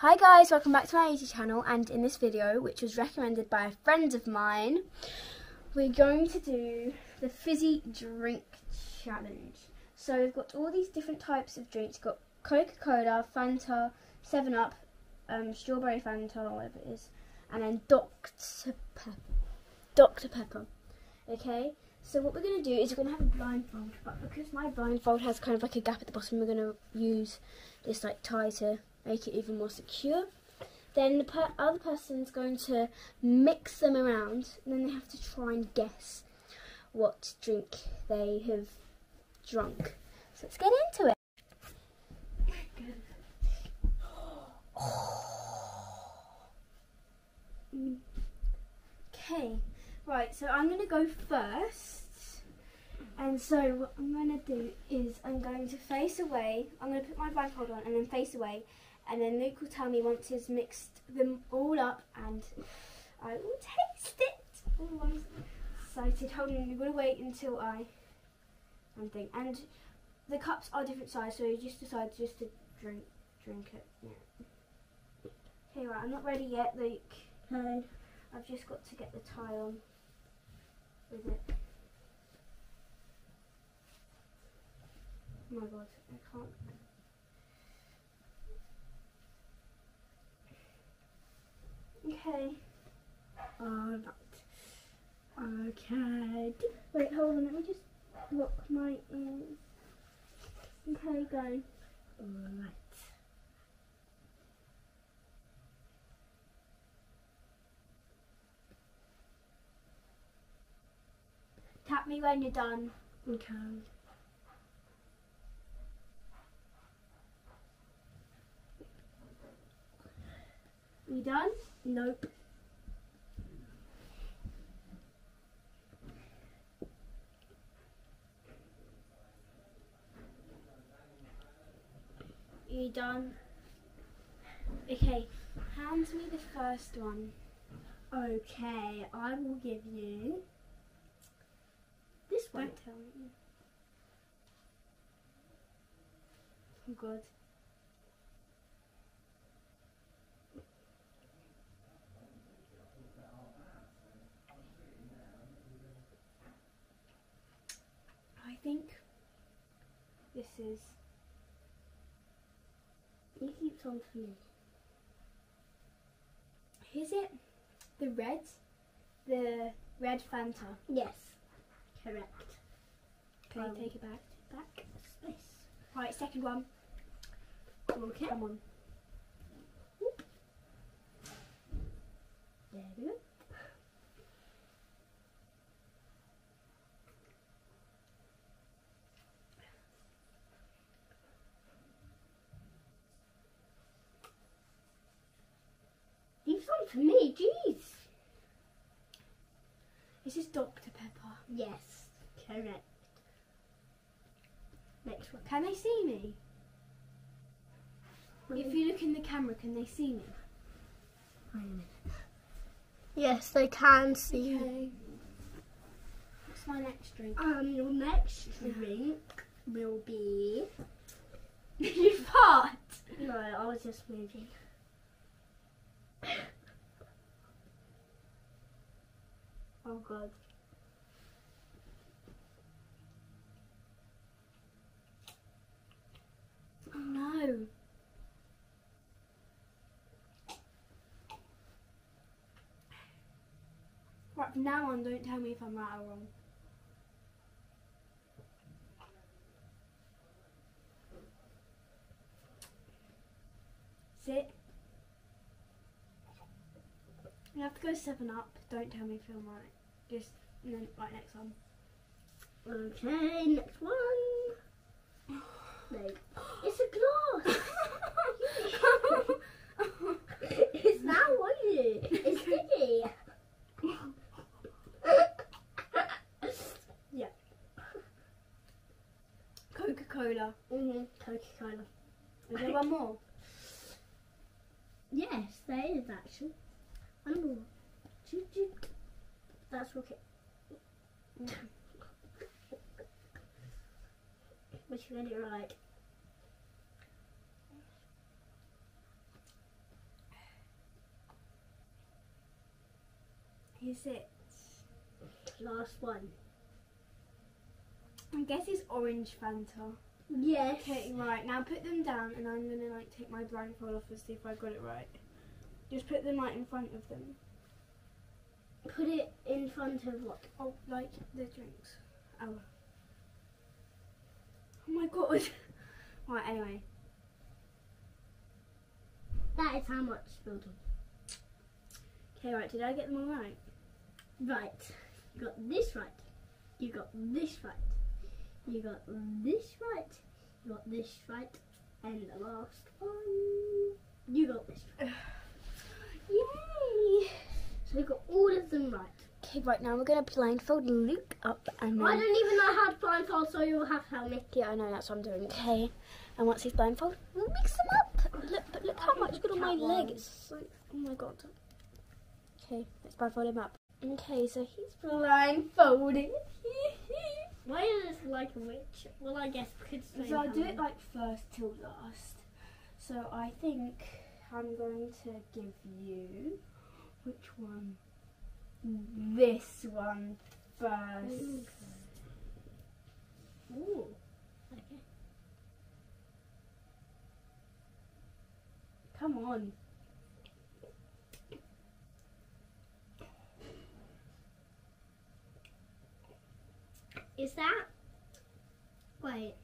Hi guys, welcome back to my YouTube channel and in this video, which was recommended by a friend of mine, we're going to do the fizzy drink challenge. So we've got all these different types of drinks, we've got Coca-Cola, Fanta, 7-Up, um, Strawberry Fanta, whatever it is, and then Dr. Pepper. Dr. Pepper. Okay, so what we're going to do is we're going to have a blindfold, but because my blindfold has kind of like a gap at the bottom, we're going to use this like tie to make it even more secure. Then the per other person's going to mix them around, and then they have to try and guess what drink they have drunk. So let's get into it. Okay, right, so I'm going to go first. And so what I'm going to do is I'm going to face away, I'm going to put my blindfold on and then face away. And then Luke will tell me once he's mixed them all up and I will taste it. Oh, I'm excited. Hold on, you've got to wait until I something. And the cups are different size, so you just decide just to drink drink it. Yeah. Okay, right, I'm not ready yet, Luke. No. I've just got to get the tie on with it. Oh my god, I can't. Okay. Alright. Okay. Wait, hold on, let me just lock my ears. Okay, go. Alright. Tap me when you're done. Okay. You done? Nope. You done? Okay, hand me the first one. Okay, I will give you this one. Don't tell me. Oh god. I think this is You keep on for me. is it the red? The red Fanta. Yes. Correct. Okay, Um, take it back. Back space. Right, second one. Okay. Come on. There we go. For me, jeez. This is Dr. Pepper. Yes, correct. Next one. Can they see me? If you look in the camera, can they see me? Wait a minute. Yes, they can see. Okay. What's my next drink? Um, your next drink will be. you fart! No, I was just moving. Oh god. Oh no. Right, from now on, don't tell me if I'm right or wrong. Sit. You have to go seven up. Don't tell me if I'm right. Just and then right next one. Okay, next one. Wait. It's a glass. it's now on you. It's sticky. Yeah. Coca Cola. Mhm. Coca Cola. Is there one more? Yes, there is actually. One more. Choo choo. That's okay. but you do it right. Is it? Last one. I guess it's orange Fanta. Yes. Okay, right, now put them down and I'm gonna like take my blindfold off and see if I got it right. Just put them right in front of them. Put it in front of what? Oh, like the drinks. Oh. Oh my god. right, anyway. That is how much spilled on. Okay, right, did I get them all right? Right. You got this right. You got this right. You got this right. You got this right. And the last one. You got this right. Yay! So we got all of them right. Okay, right now we're gonna blindfold Luke up and then. I don't even know how to blindfold, so you'll have to help me. Yeah, I know that's what I'm doing. Okay, and once he's blindfolded, we'll mix them up. Look, but look how much good on my leg. It's like, oh my god. Okay, let's blindfold him up. Okay, so he's blindfolded. Why is this like a witch? Well, I guess because so I'll do it like first till last. So I think I'm going to give you which one? This one first. Ooh. Okay. Come on. Is that? Wait.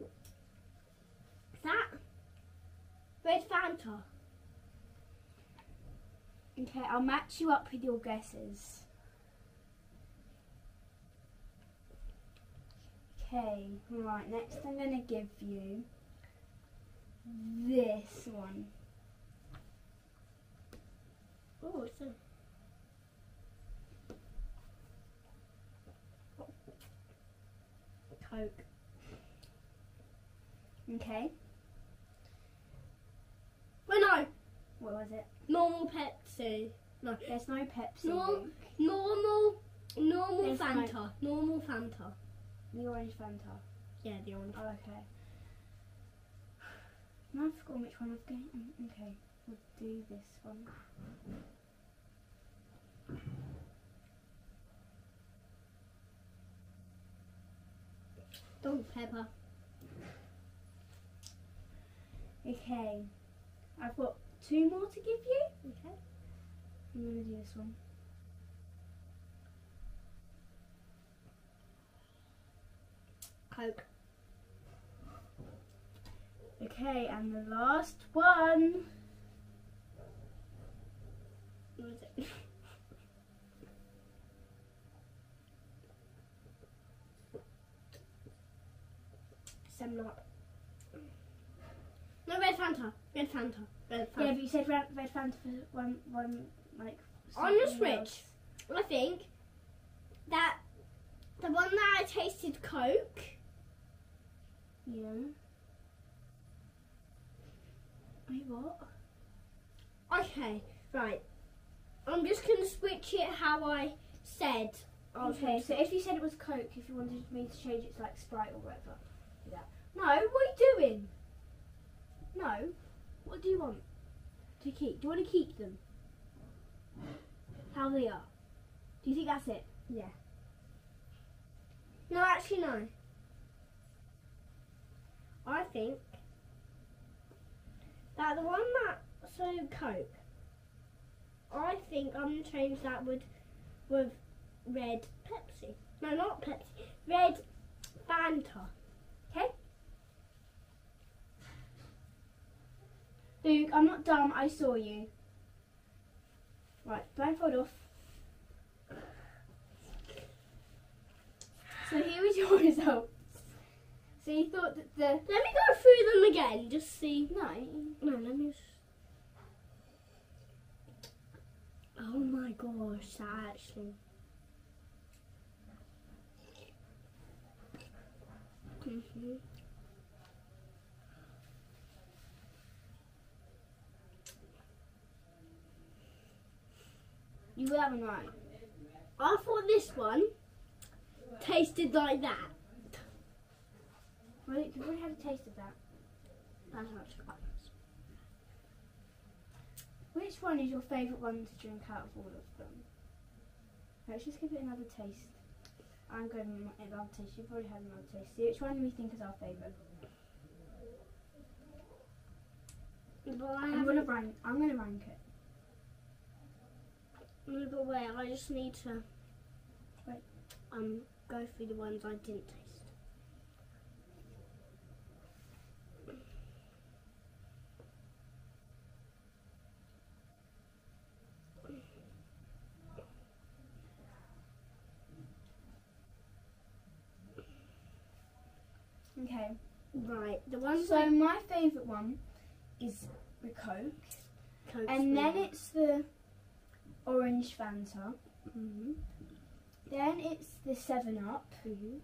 Is that? Okay, I'll match you up with your guesses. Okay, right, next I'm going to give you this one. Oh, it's a. Coke. Okay, Well, no. what was it? Normal Pepsi. No. There's no Pepsi. No. Normal. Normal There's no- Fanta. Normal Fanta. The orange Fanta. Yeah, the orange. Oh, okay. No, I've forgotten which one I've got. Mm, Okay, we'll do this one. Salt pepper. Okay, I've got two more to give you. I'm gonna do this one. Coke. Okay, and the last one. What is it? Up. No, red Fanta. Red Fanta. Red Yeah, but you said red, red Fanta for one, one like. On the switch. I think that the one that I tasted Coke. Yeah. Wait, what? Okay, right. I'm just gonna switch it how I said. Okay, so if you said it was Coke, if you wanted me to change it to like Sprite or whatever, do that. No, what are you doing? No. What do you want to keep? Do you want to keep them? How they are? Do you think that's it? yeah. No, actually no. I think that the one that so Coke. I think I'm gonna change that with with red Pepsi. No, not Pepsi. Red Fanta. Okay. Luke, I'm not dumb. I saw you. Right, blindfold off. So here is your results. So you thought that the Let me go through them again. Just see. no, No, let me. Oh my gosh, that actually. Mhm. You one right. I thought this one tasted like that. Well, you've a taste of that. That's not. Which one is your favourite one to drink out of all of them? Let's just give it another taste. I'm going with another taste. You've already had another taste. See which one do we think is our favourite? I I'm rank. I'm gonna rank it. Wait, I just need to Wait. um go through the ones I didn't taste. Okay. Right, the ones So I my favourite one is the Coke, Coke and then it's the orange Fanta. Mhm. Then it's the Seven Up. Mhm.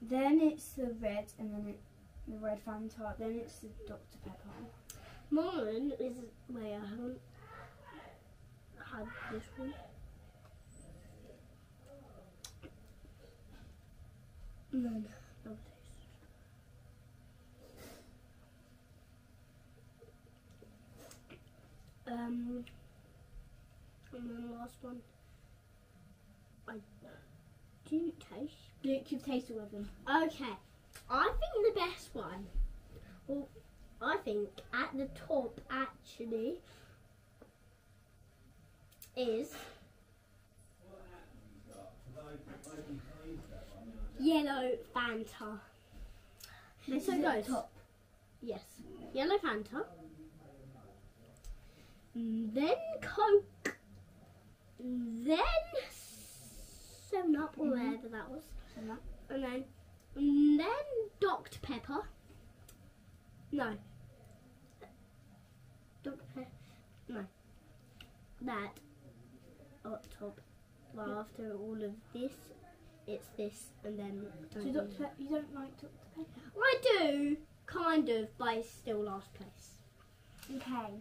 Then it's the red, and then it, the red Fanta. Then it's the Dr Pepper. Mine is wait, I haven't had this one. And then double taste. Um, and then the last one. I do taste. Luke, you've tasted all of them. Okay, I think the best one. Well, I think at the top actually is yellow Fanta. This So goes. top. Yes, yellow Fanta. Mm, then Coke. Then Seven Up or Mhm. whatever that was. Seven Up. And then, and then Dr. Pepper. No. Dr. Pepper. No. That up top. Well, after all of this, it's this, and then. So Dr. Pepper, you don't like Dr Pepper? I do, kind of, but it's still last place. Okay.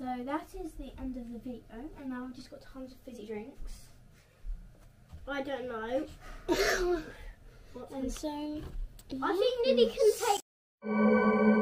So that is the end of the video, and now we've just got tons of fizzy drinks. I don't know. And so, I think Niddy can take.